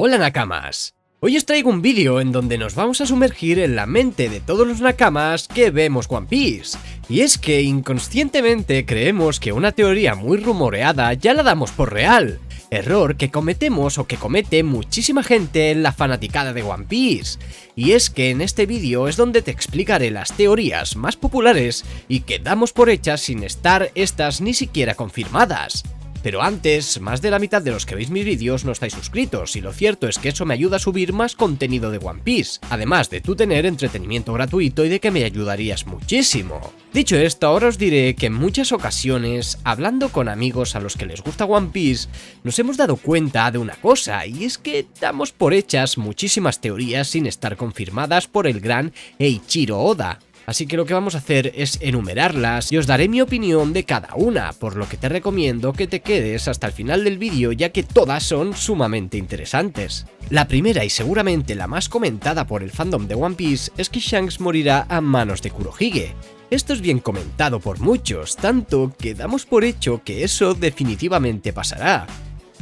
Hola Nakamas. Hoy os traigo un vídeo en donde nos vamos a sumergir en la mente de todos los Nakamas que vemos One Piece. Y es que inconscientemente creemos que una teoría muy rumoreada ya la damos por real. Error que cometemos o que comete muchísima gente en la fanaticada de One Piece. Y es que en este vídeo es donde te explicaré las teorías más populares y que damos por hechas sin estar estas ni siquiera confirmadas. Pero antes, más de la mitad de los que veis mis vídeos no estáis suscritos, y lo cierto es que eso me ayuda a subir más contenido de One Piece, además de tú tener entretenimiento gratuito y de que me ayudarías muchísimo. Dicho esto, ahora os diré que en muchas ocasiones, hablando con amigos a los que les gusta One Piece, nos hemos dado cuenta de una cosa, y es que damos por hechas muchísimas teorías sin estar confirmadas por el gran Eiichiro Oda, Así que lo que vamos a hacer es enumerarlas y os daré mi opinión de cada una, por lo que te recomiendo que te quedes hasta el final del vídeo ya que todas son sumamente interesantes. La primera y seguramente la más comentada por el fandom de One Piece es que Shanks morirá a manos de Kurohige, esto es bien comentado por muchos, tanto que damos por hecho que eso definitivamente pasará.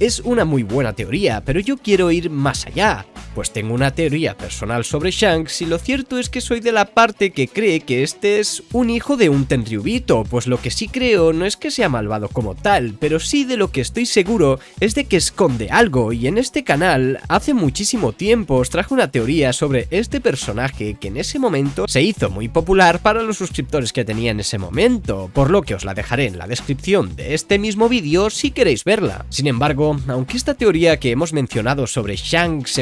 Es una muy buena teoría, pero yo quiero ir más allá, pues tengo una teoría personal sobre Shanks y lo cierto es que soy de la parte que cree que este es un hijo de un Tenryubito, pues lo que sí creo no es que sea malvado como tal, pero sí de lo que estoy seguro es de que esconde algo y en este canal hace muchísimo tiempo os traje una teoría sobre este personaje que en ese momento se hizo muy popular para los suscriptores que tenía en ese momento, por lo que os la dejaré en la descripción de este mismo vídeo si queréis verla. Sin embargo, aunque esta teoría que hemos mencionado sobre Shanks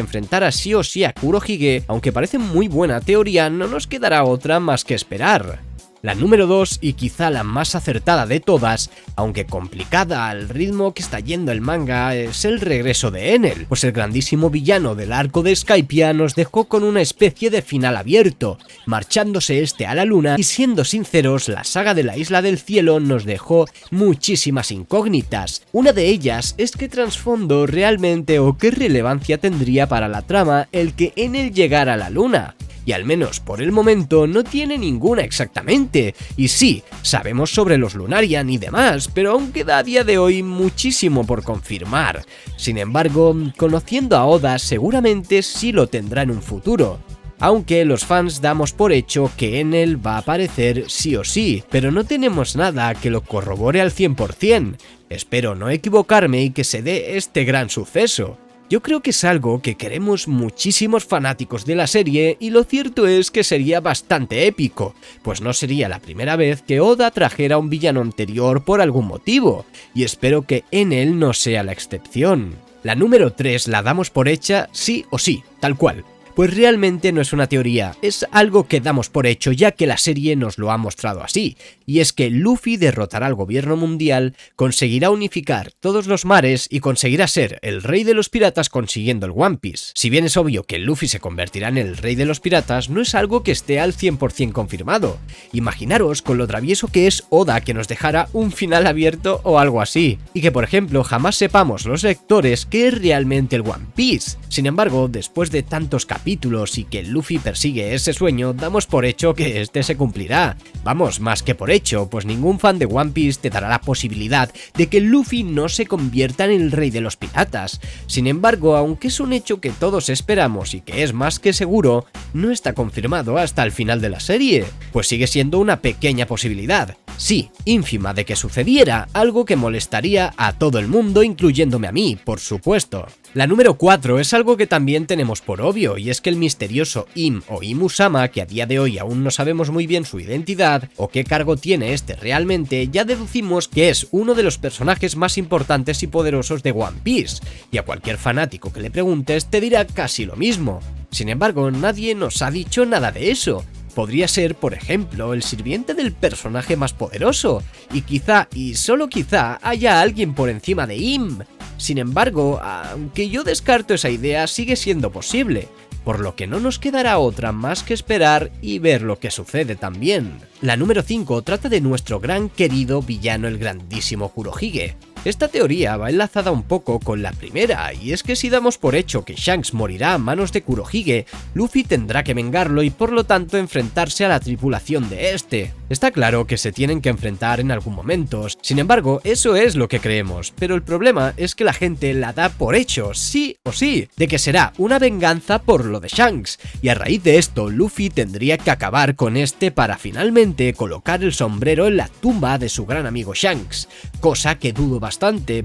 sí o sí a Kurohige, aunque parece muy buena teoría, no nos quedará otra más que esperar. La número 2 y quizá la más acertada de todas, aunque complicada al ritmo que está yendo el manga, es el regreso de Enel, pues el grandísimo villano del arco de Skypia nos dejó con una especie de final abierto, marchándose este a la luna y siendo sinceros, la saga de la Isla del Cielo nos dejó muchísimas incógnitas. Una de ellas es qué trasfondo realmente o qué relevancia tendría para la trama el que Enel llegara a la luna y al menos por el momento no tiene ninguna exactamente. Y sí, sabemos sobre los Lunarian y demás, pero aún queda a día de hoy muchísimo por confirmar. Sin embargo, conociendo a Oda seguramente sí lo tendrá en un futuro. Aunque los fans damos por hecho que en él va a aparecer sí o sí, pero no tenemos nada que lo corrobore al 100%. Espero no equivocarme y que se dé este gran suceso. Yo creo que es algo que queremos muchísimos fanáticos de la serie y lo cierto es que sería bastante épico, pues no sería la primera vez que Oda trajera un villano anterior por algún motivo, y espero que en él no sea la excepción. La número 3 la damos por hecha sí o sí, tal cual, pues realmente no es una teoría, es algo que damos por hecho ya que la serie nos lo ha mostrado así, y es que Luffy derrotará al gobierno mundial, conseguirá unificar todos los mares y conseguirá ser el rey de los piratas consiguiendo el One Piece. Si bien es obvio que Luffy se convertirá en el rey de los piratas, no es algo que esté al 100% confirmado. Imaginaros con lo travieso que es Oda que nos dejara un final abierto o algo así, y que por ejemplo jamás sepamos los lectores qué es realmente el One Piece. Sin embargo, después de tantos capítulos y que Luffy persigue ese sueño, damos por hecho que este se cumplirá. Vamos, más que por hecho, pues ningún fan de One Piece te dará la posibilidad de que Luffy no se convierta en el rey de los piratas. Sin embargo, aunque es un hecho que todos esperamos y que es más que seguro, no está confirmado hasta el final de la serie, pues sigue siendo una pequeña posibilidad. Sí, ínfima de que sucediera, algo que molestaría a todo el mundo, incluyéndome a mí, por supuesto. La número 4 es algo que también tenemos por obvio, y es que el misterioso Im o Imusama, que a día de hoy aún no sabemos muy bien su identidad o qué cargo tiene este realmente, ya deducimos que es uno de los personajes más importantes y poderosos de One Piece, y a cualquier fanático que le preguntes te dirá casi lo mismo. Sin embargo, nadie nos ha dicho nada de eso, podría ser, por ejemplo, el sirviente del personaje más poderoso, y quizá, y solo quizá, haya alguien por encima de Im, sin embargo, aunque yo descarto esa idea, sigue siendo posible, por lo que no nos quedará otra más que esperar y ver lo que sucede también. La número 5 trata de nuestro gran querido villano el grandísimo Kurohige. Esta teoría va enlazada un poco con la primera, y es que si damos por hecho que Shanks morirá a manos de Kurohige, Luffy tendrá que vengarlo y por lo tanto enfrentarse a la tripulación de este. Está claro que se tienen que enfrentar en algún momento, sin embargo, eso es lo que creemos, pero el problema es que la gente la da por hecho, sí o sí, de que será una venganza por lo de Shanks, y a raíz de esto Luffy tendría que acabar con este para finalmente colocar el sombrero en la tumba de su gran amigo Shanks, cosa que dudo bastante,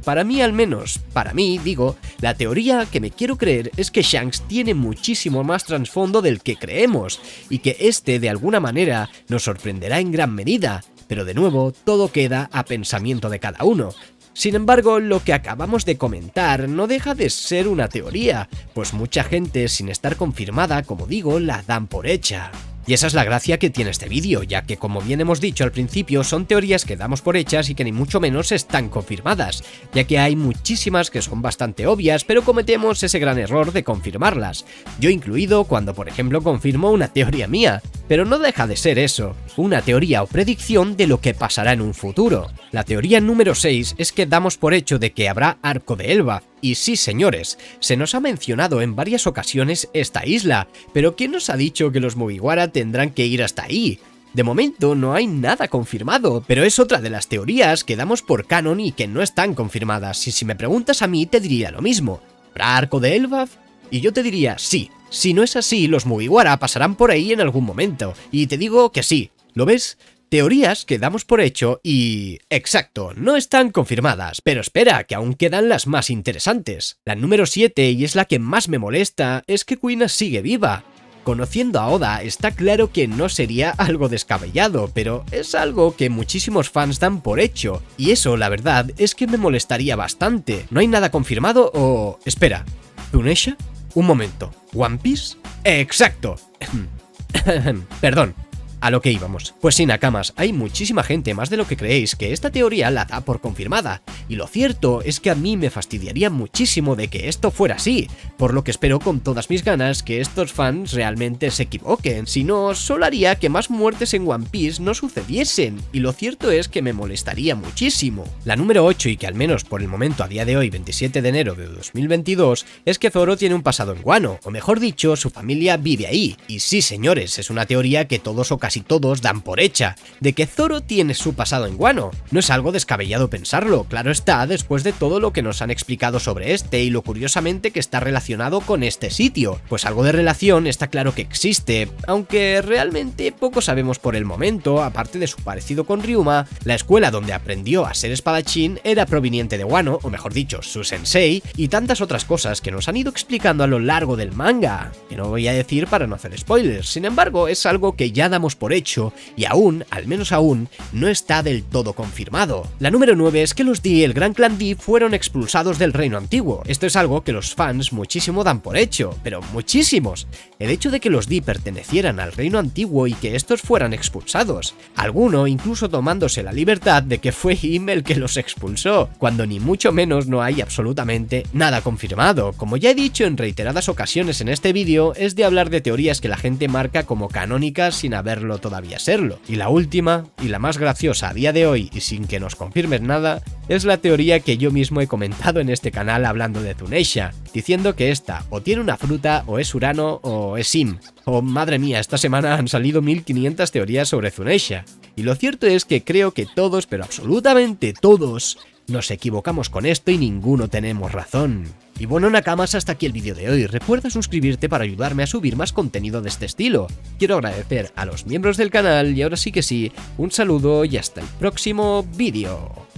para mí al menos, para mí, digo, la teoría que me quiero creer es que Shanks tiene muchísimo más trasfondo del que creemos, y que este de alguna manera nos sorprenderá en gran medida, pero de nuevo todo queda a pensamiento de cada uno. Sin embargo, lo que acabamos de comentar no deja de ser una teoría, pues mucha gente sin estar confirmada, como digo, la dan por hecha. Y esa es la gracia que tiene este vídeo, ya que como bien hemos dicho al principio, son teorías que damos por hechas y que ni mucho menos están confirmadas, ya que hay muchísimas que son bastante obvias, pero cometemos ese gran error de confirmarlas, yo incluido cuando por ejemplo confirmo una teoría mía, pero no deja de ser eso, una teoría o predicción de lo que pasará en un futuro. La teoría número 6 es que damos por hecho de que habrá arco de Elba, y sí, señores, se nos ha mencionado en varias ocasiones esta isla, pero ¿quién nos ha dicho que los Mugiwara tendrán que ir hasta ahí? De momento no hay nada confirmado, pero es otra de las teorías que damos por canon y que no están confirmadas, y si me preguntas a mí te diría lo mismo. ¿Habrá arco de Elbaf? Y yo te diría sí. Si no es así, los Mugiwara pasarán por ahí en algún momento, y te digo que sí. ¿Lo ves? Teorías que damos por hecho y... Exacto, no están confirmadas, pero espera, que aún quedan las más interesantes. La número 7, y es la que más me molesta, es que Queen sigue viva. Conociendo a Oda, está claro que no sería algo descabellado, pero es algo que muchísimos fans dan por hecho, y eso, la verdad, es que me molestaría bastante. ¿No hay nada confirmado o...? Espera, ¿Zunesha? Un momento, ¿One Piece? ¡Exacto! Perdón, a lo que íbamos. Pues sí, Nakamas, hay muchísima gente, más de lo que creéis, que esta teoría la da por confirmada. Y lo cierto es que a mí me fastidiaría muchísimo de que esto fuera así, por lo que espero con todas mis ganas que estos fans realmente se equivoquen, si no, solo haría que más muertes en One Piece no sucediesen, y lo cierto es que me molestaría muchísimo. La número 8, y que al menos por el momento a día de hoy, 27 de enero de 2022, es que Zoro tiene un pasado en Guano, o mejor dicho, su familia vive ahí. Y sí, señores, es una teoría que todos ocasionan casi todos dan por hecha, de que Zoro tiene su pasado en Guano. No es algo descabellado pensarlo, claro está, después de todo lo que nos han explicado sobre este y lo curiosamente que está relacionado con este sitio, pues algo de relación está claro que existe, aunque realmente poco sabemos por el momento, aparte de su parecido con Ryuma, la escuela donde aprendió a ser espadachín era proveniente de Guano, o mejor dicho, su sensei, y tantas otras cosas que nos han ido explicando a lo largo del manga, que no voy a decir para no hacer spoilers, sin embargo es algo que ya damos por hecho y aún, al menos aún, no está del todo confirmado. La número 9 es que los D y el Gran Clan D fueron expulsados del reino antiguo. Esto es algo que los fans muchísimo dan por hecho, pero muchísimos. El hecho de que los D pertenecieran al reino antiguo y que estos fueran expulsados. Alguno incluso tomándose la libertad de que fue Him el que los expulsó, cuando ni mucho menos no hay absolutamente nada confirmado. Como ya he dicho en reiteradas ocasiones en este vídeo, es de hablar de teorías que la gente marca como canónicas sin haberlo todavía serlo. Y la última, y la más graciosa a día de hoy y sin que nos confirmes nada, es la teoría que yo mismo he comentado en este canal hablando de Zuneisha, diciendo que esta o tiene una fruta o es Urano o es Sim. Oh madre mía, esta semana han salido 1500 teorías sobre Zuneisha. Y lo cierto es que creo que todos, pero absolutamente todos, nos equivocamos con esto y ninguno tenemos razón. Y bueno Nakamas, hasta aquí el vídeo de hoy. Recuerda suscribirte para ayudarme a subir más contenido de este estilo. Quiero agradecer a los miembros del canal y ahora sí que sí, un saludo y hasta el próximo vídeo.